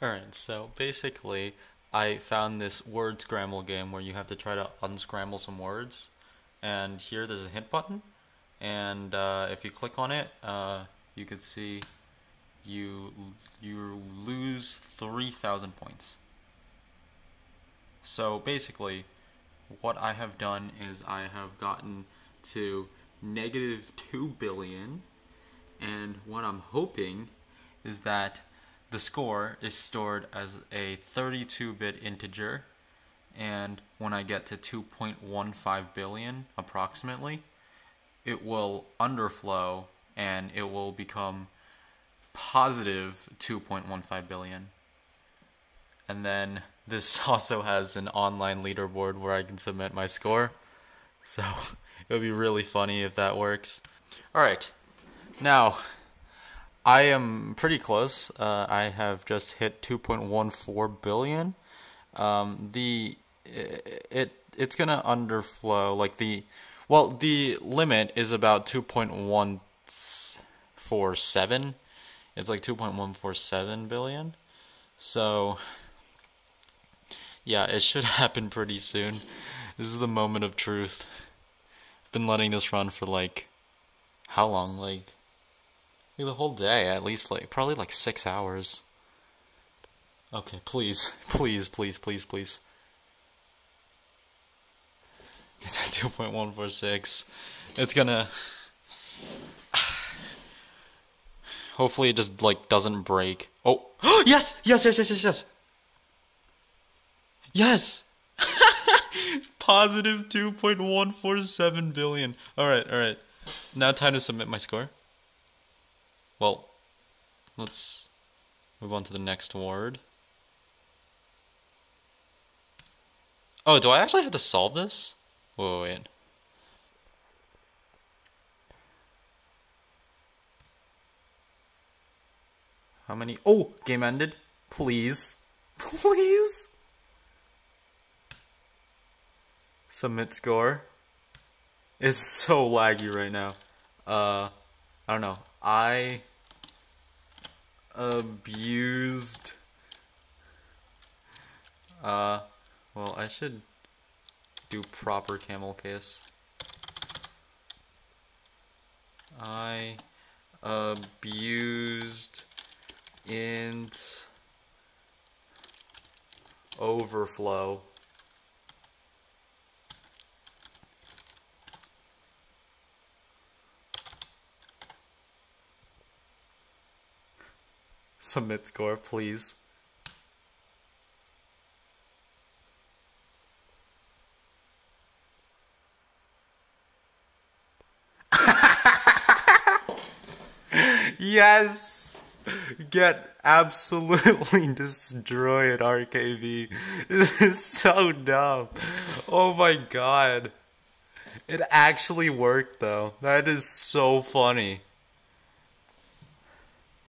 Alright, so basically, I found this word scramble game where you have to try to unscramble some words. And here there's a hint button. And uh, if you click on it, uh, you can see you you lose 3,000 points. So basically, what I have done is I have gotten to negative 2 billion. And what I'm hoping is that the score is stored as a 32-bit integer and when I get to 2.15 billion approximately it will underflow and it will become positive 2.15 billion. And then this also has an online leaderboard where I can submit my score. So it would be really funny if that works. Alright now I am pretty close. Uh, I have just hit 2.14 billion. Um, the it it's gonna underflow like the well the limit is about 2.147. It's like 2.147 billion. So yeah, it should happen pretty soon. This is the moment of truth. I've been letting this run for like how long? Like the whole day, at least like probably like six hours. Okay, please, please, please, please, please. It's at 2.146. It's gonna. Hopefully, it just like doesn't break. Oh, yes, yes, yes, yes, yes, yes. Yes. Positive 2.147 billion. All right, all right. Now time to submit my score. Well, let's move on to the next word. Oh, do I actually have to solve this? Wait, wait. How many? Oh, game ended. Please. Please. Submit score. It's so laggy right now. Uh, I don't know. I abused. Uh, well, I should do proper camel case. I abused int overflow. Submit score, please. yes! Get absolutely destroyed, RKV. This is so dumb. Oh my god. It actually worked though. That is so funny.